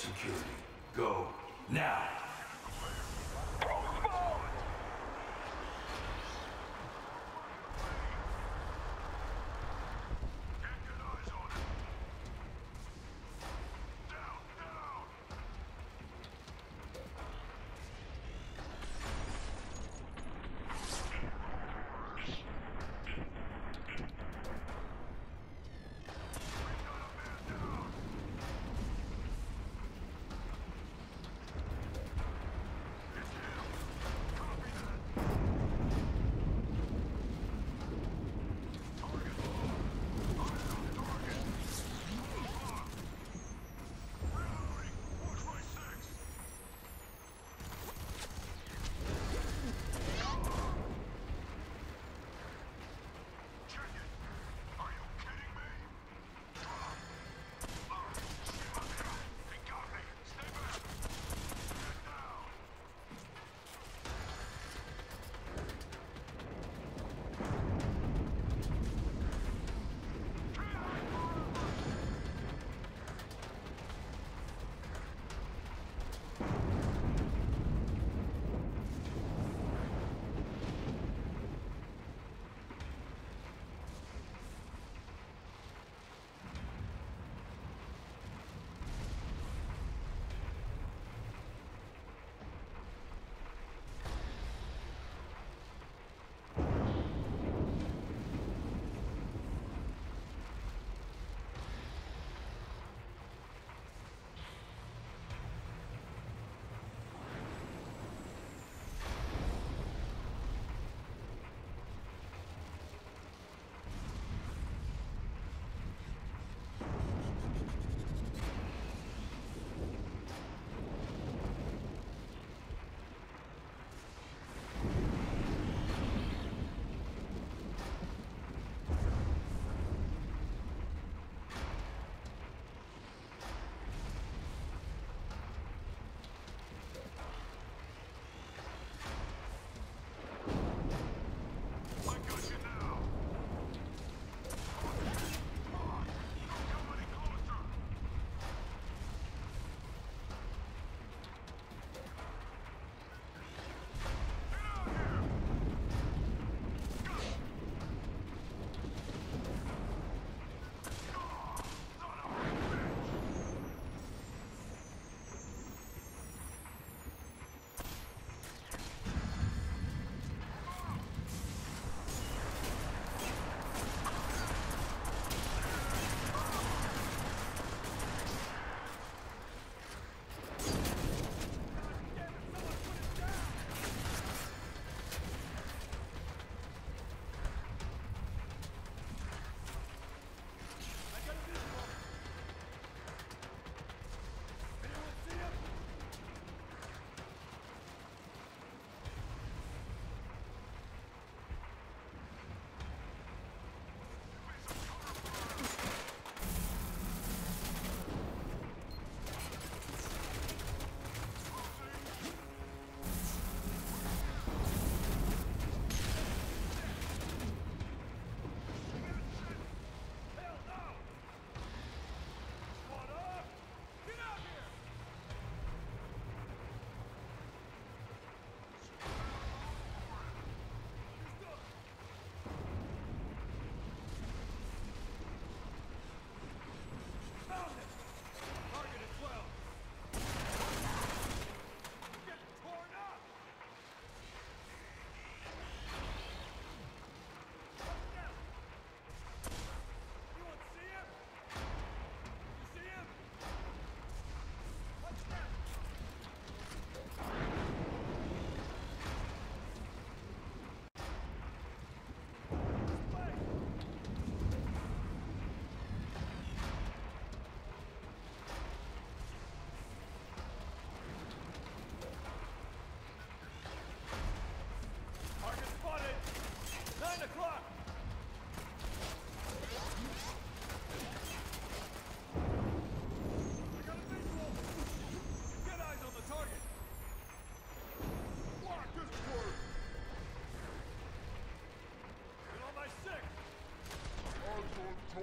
security. Go. Now!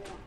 Yeah.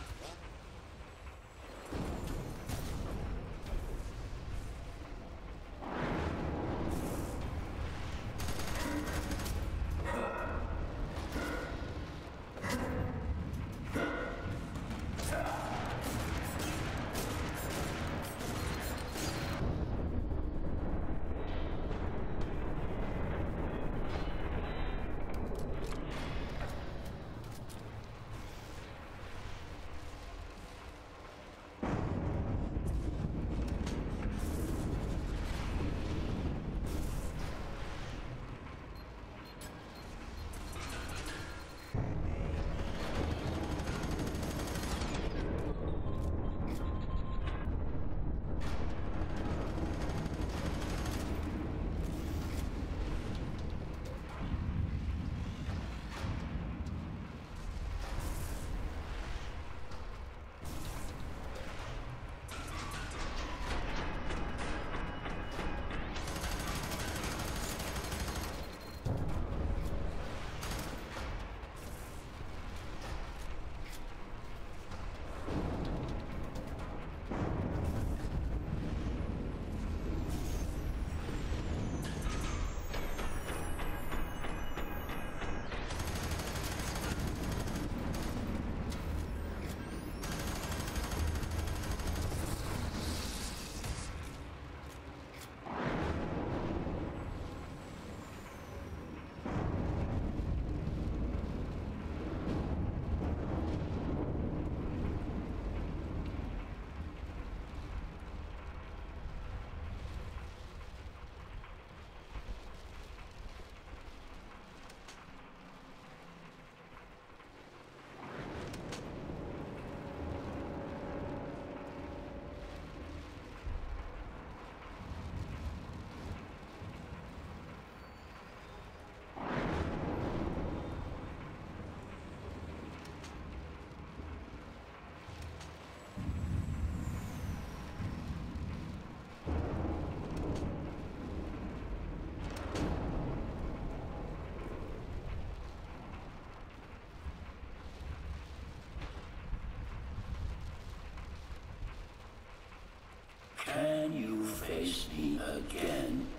again.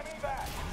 Enemy back!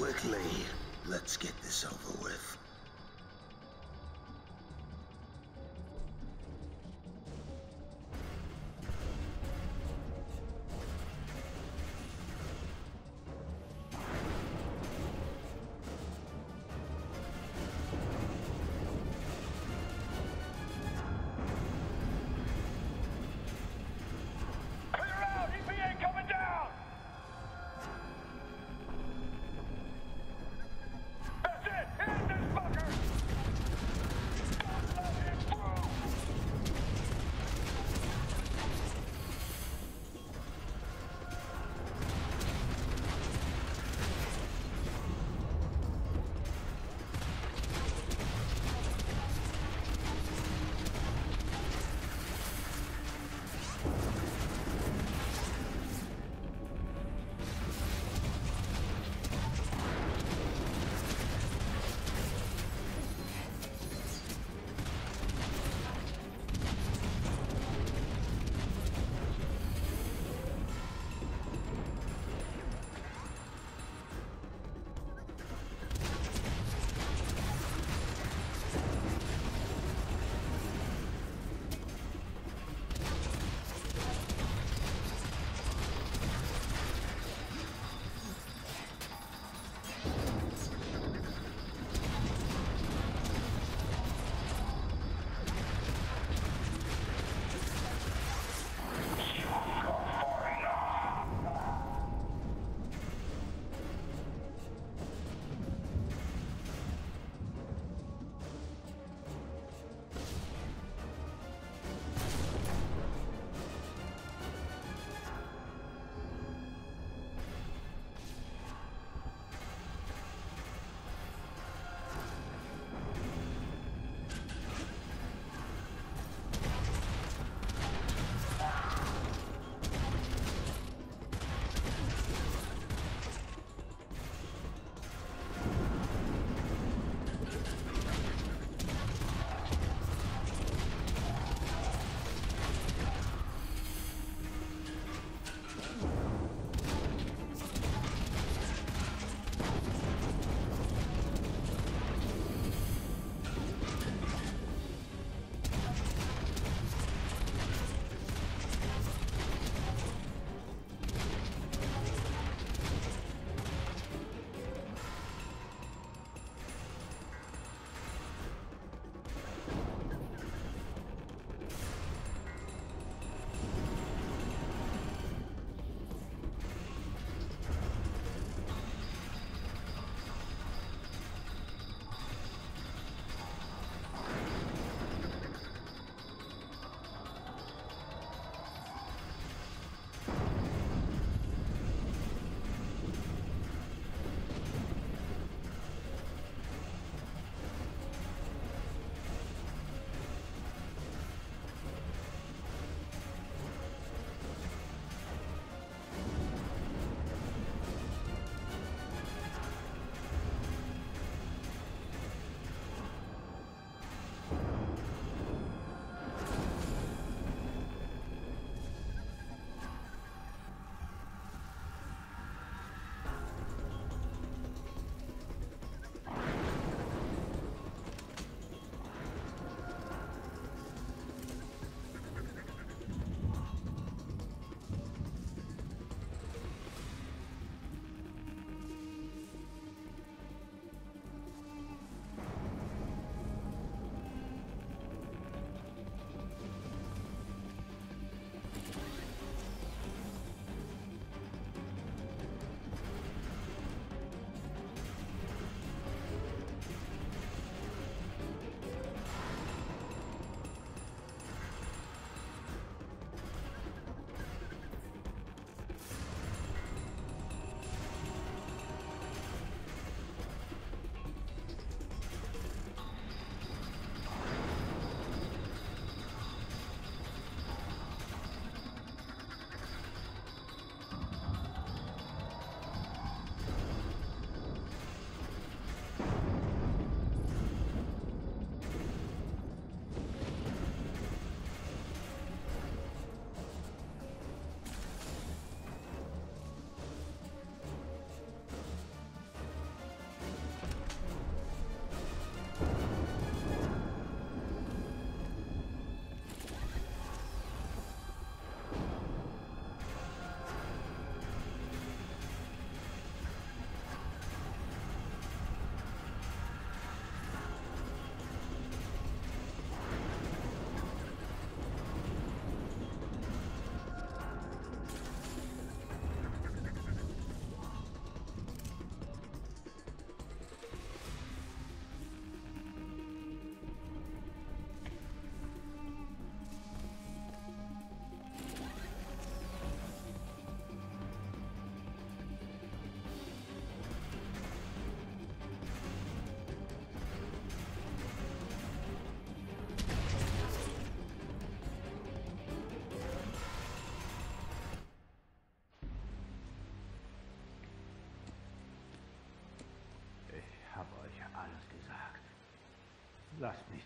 Quickly. Let's get this over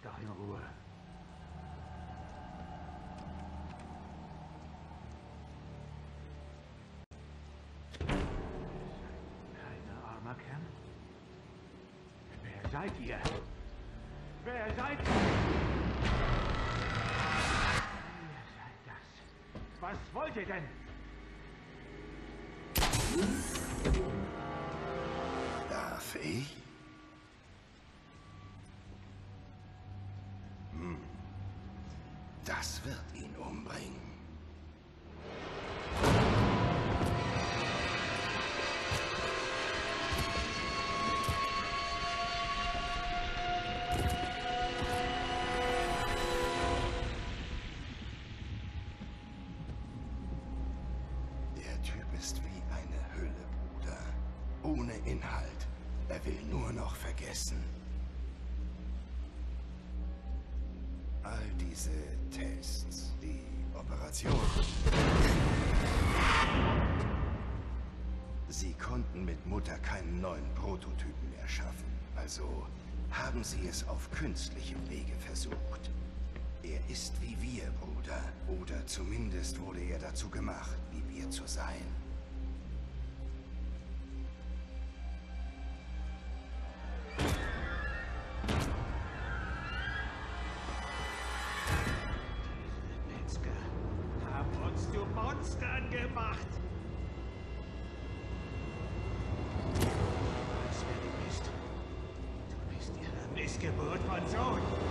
doch in Ruhe. Keine Armerkern? Wer seid ihr? Wer seid ihr? Ihr seid das. Was wollt ihr denn? Darf ich? Inhalt. Er will nur noch vergessen. All diese Tests, die Operation. Sie konnten mit Mutter keinen neuen Prototypen mehr schaffen. Also haben sie es auf künstlichem Wege versucht. Er ist wie wir, Bruder. Oder zumindest wurde er dazu gemacht, wie wir zu sein. Gemacht. Was wer du bist? Du bist ihre Missgeburt von Sohn.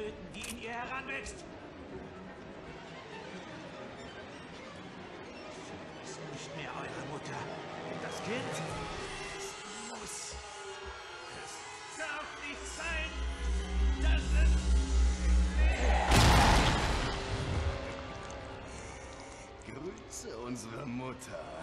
töten, die in ihr heranwächst. Sie ist nicht mehr eure Mutter. Das Kind es muss. Es darf nicht sein. Das ist. Grüße unsere Mutter.